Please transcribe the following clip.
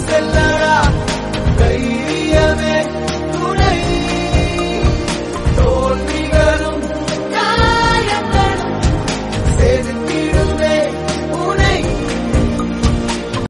செல்லடா தைரியமே துணை. தோல்விகளும் காயங்களும் சேர்ந்து